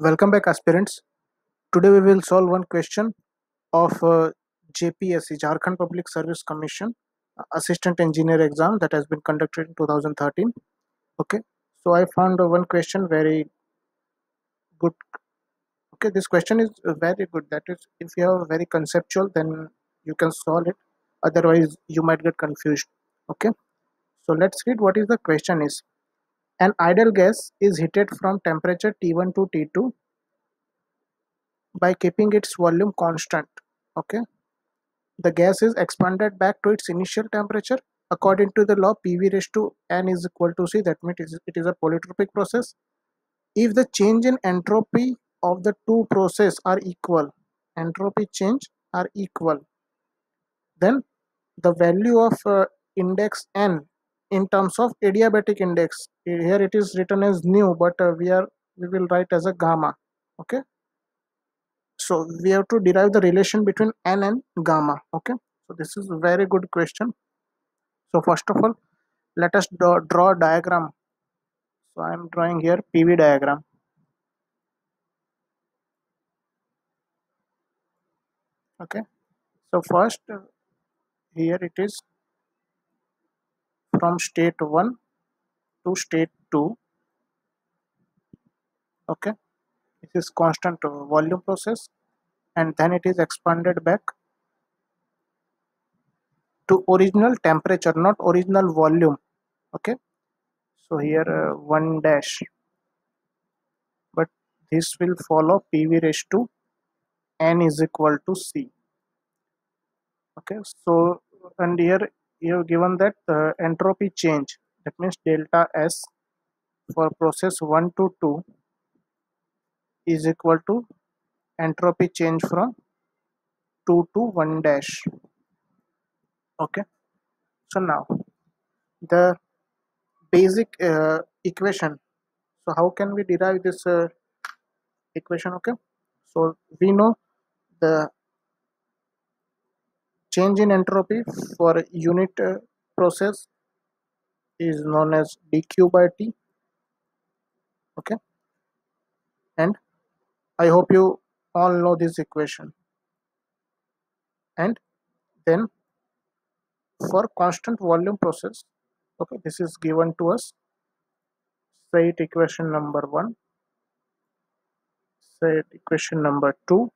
Welcome back aspirants. Today we will solve one question of uh, JPSC Jharkhand Public Service Commission uh, Assistant Engineer exam that has been conducted in 2013. Okay, so I found uh, one question very good. Okay, this question is very good. That is, if you are very conceptual, then you can solve it. Otherwise, you might get confused. Okay, so let's read what is the question is. An ideal gas is heated from temperature T1 to T2 by keeping its volume constant. Okay, the gas is expanded back to its initial temperature according to the law PV raised to n is equal to C. That means it is a polytropic process. If the change in entropy of the two process are equal, entropy change are equal, then the value of uh, index n in terms of adiabatic index here it is written as nu but uh, we are we will write as a gamma okay? So we have to derive the relation between n and gamma okay? So this is a very good question. So first of all let us draw, draw a diagram. So i am drawing here pv diagram. Okay? So first uh, here it is from state 1 to state 2 okay. This is constant volume process and then it is expanded back to original temperature not original volume. Okay. So here uh, 1 dash. But this will follow pv raised to n is equal to c. Okay. So and here you have given that uh, entropy change. That means delta s for process 1 to 2 is equal to entropy change from 2 to 1 dash. Okay. So now the basic uh, equation. So how can we derive this uh, equation? Okay. So we know the change in entropy for unit uh, process is known as dq by t okay? And i hope you all know this equation. And then for constant volume process okay this is given to us. It equation number one. It equation number two.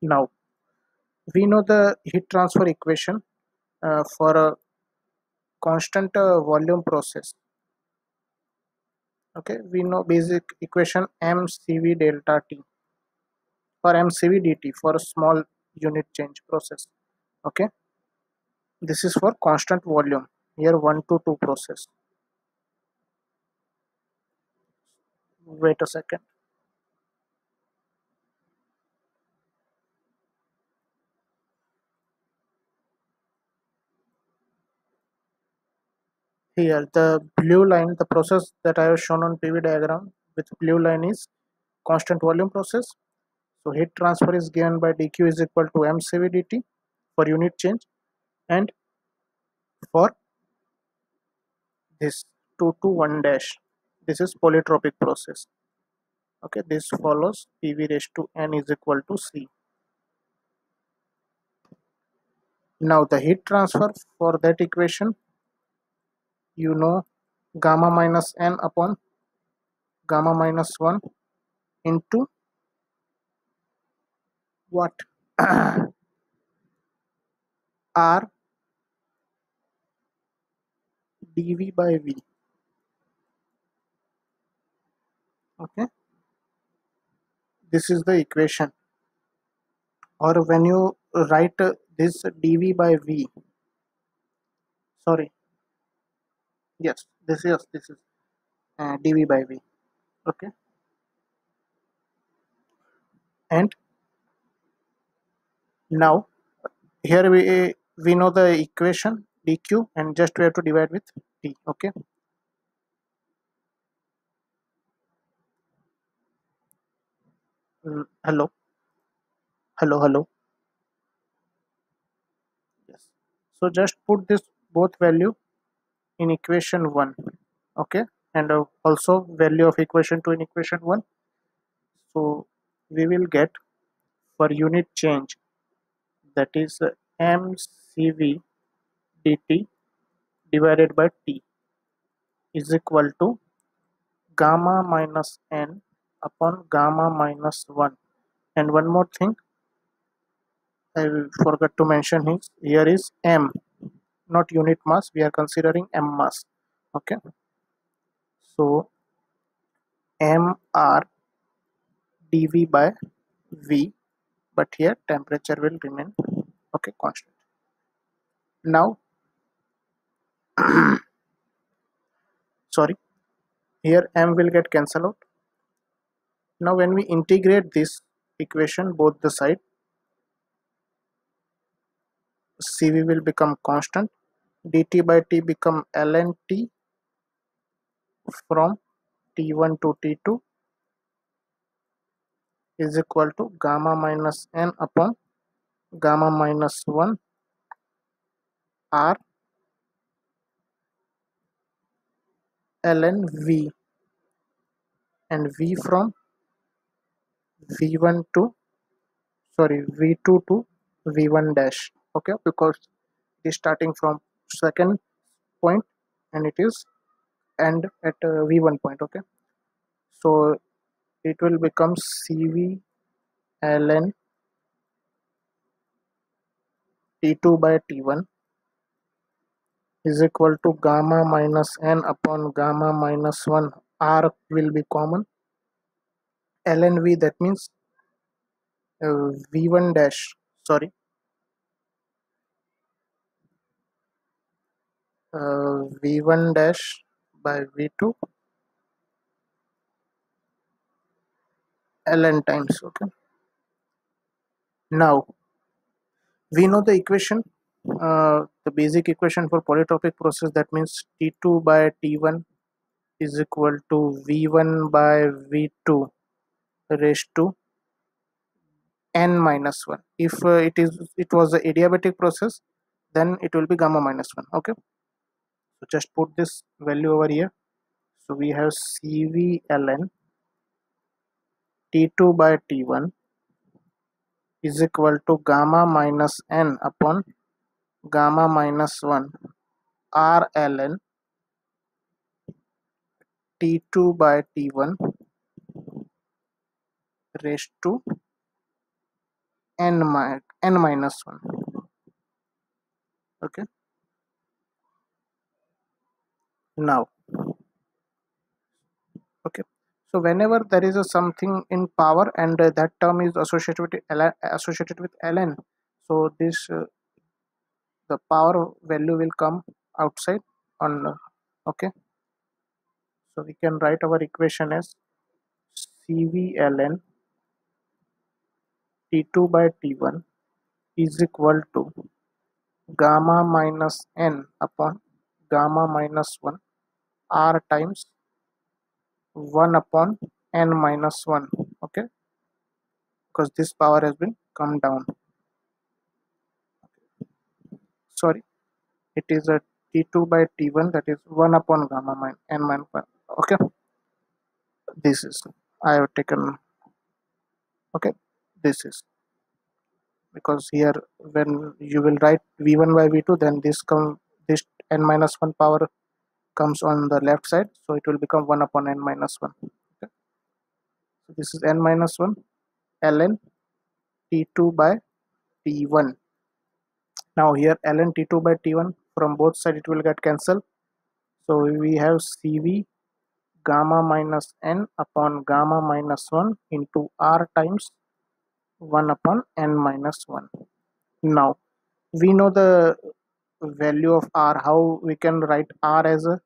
Now we know the heat transfer equation uh, for a constant uh, volume process. Okay we know basic equation mcv delta t for mcv dt for a small unit change process. Okay this is for constant volume here 1 to 2 process. Wait a second here the blue line the process that I have shown on PV diagram with blue line is constant volume process. So heat transfer is given by dq is equal to mcv dt for unit change and for this 2 to 1 dash. This is polytropic process. Okay this follows pv raised to n is equal to c. Now the heat transfer for that equation you know gamma minus n upon gamma minus 1 into what? R dv by v. Okay. This is the equation. Or when you write this dv by v sorry yes this is this is uh, dv by v. Okay. And now here we we know the equation dq and just we have to divide with t okay? Mm, hello? Hello hello? Yes. So just put this both value in equation 1 okay? And uh, also value of equation 2 in equation 1 so we will get for unit change that is uh, mcv dt divided by t is equal to gamma minus n upon gamma minus 1 and one more thing I forgot to mention here is m not unit mass we are considering m mass okay? So mr dv by v but here temperature will remain okay constant. Now sorry here m will get cancelled out. Now when we integrate this equation both the side cv will become constant dt by t become ln t from t1 to t2 is equal to gamma minus n upon gamma minus 1 r ln v. And v from v1 to sorry v2 to v1 dash. Okay because it is starting from second point and it is end at uh, v1 point okay? So it will become cv ln t2 by t1 is equal to gamma minus n upon gamma minus 1 r will be common. Ln v that means uh, v1 dash sorry uh, v1 dash by v2 ln times okay. Now we know the equation uh, the basic equation for polytropic process. That means t2 by t1 is equal to v1 by v2 raised to n minus 1 if uh, it is it was a adiabatic process then it will be gamma minus 1 okay so just put this value over here. So we have cv ln t2 by t1 is equal to gamma minus n upon gamma minus 1 r ln t2 by t1 raised to n, mi n minus 1 okay now. Okay. So whenever there is a something in power and uh, that term is associated with ln, associated with ln so this uh, the power value will come outside on uh, okay. So we can write our equation as cv ln t2 by t1 is equal to gamma minus n upon gamma minus 1 r times 1 upon n minus 1 okay? Because this power has been come down. Sorry it is a t2 by t1 that is 1 upon gamma min n minus 1 okay? This is i have taken okay? This is because here when you will write v1 by v2 then this come this n minus 1 power comes on the left side so it will become 1 upon n minus 1 okay. So this is n minus 1 ln t2 by t1 now here ln t2 by t1 from both side it will get cancelled. So we have cv gamma minus n upon gamma minus 1 into r times 1 upon n minus 1 now we know the value of r how we can write r as a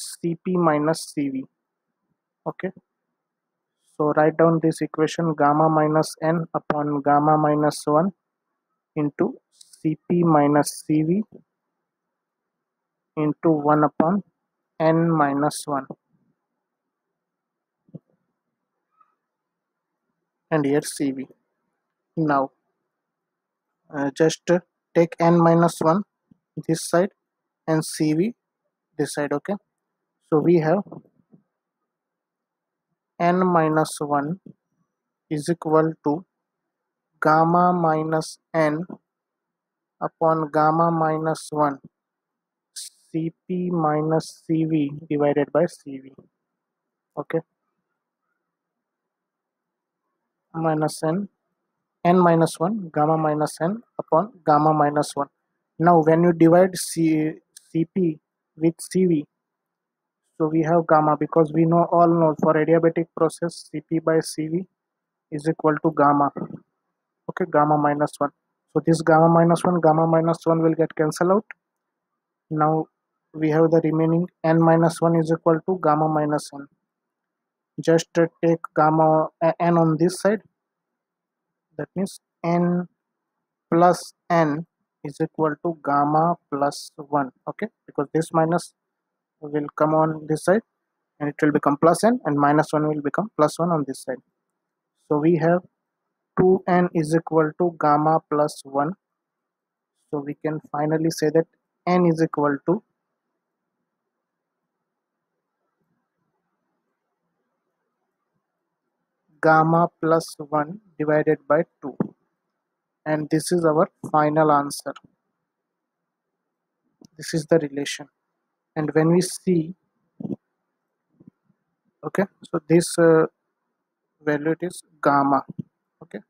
cp minus cv okay. So write down this equation gamma minus n upon gamma minus 1 into cp minus cv into 1 upon n minus 1 and here cv now uh, just take n minus 1 this side and cv this side okay? So we have n minus 1 is equal to gamma minus n upon gamma minus 1 cp minus cv divided by cv okay? Minus n n minus 1 gamma minus n upon gamma minus 1 now when you divide C, cp with cv so we have gamma because we know all know for adiabatic process cp by cv is equal to gamma. Okay gamma minus 1 so this gamma minus 1 gamma minus 1 will get cancelled out. Now we have the remaining n minus 1 is equal to gamma minus n just take gamma n on this side. That means n plus n is equal to gamma plus 1 okay? Because this minus will come on this side and it will become plus n and minus 1 will become plus 1 on this side. So we have 2n is equal to gamma plus 1 so we can finally say that n is equal to gamma plus 1 divided by 2 and this is our final answer. This is the relation. And when we see okay so this uh, value is gamma okay?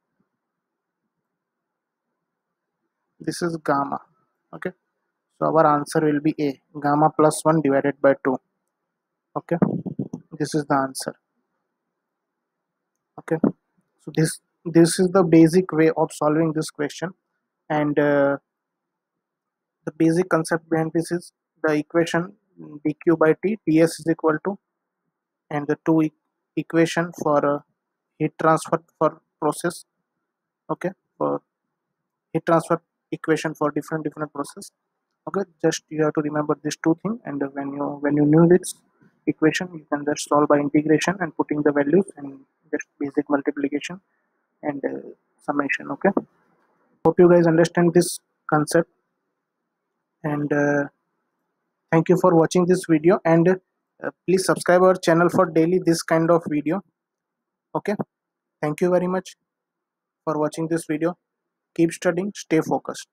This is gamma okay? So our answer will be a gamma plus 1 divided by 2 okay? This is the answer okay? So this this is the basic way of solving this question. And uh, the basic concept behind this is the equation dq by t ts is equal to and the two e equation for uh, heat transfer for process okay for heat transfer equation for different different process. Okay just you have to remember these two things and when you when you knew this equation you can just solve by integration and putting the values and just basic multiplication and uh, summation okay? Hope you guys understand this concept. And uh, thank you for watching this video. And uh, please subscribe our channel for daily this kind of video okay? Thank you very much for watching this video. Keep studying. Stay focused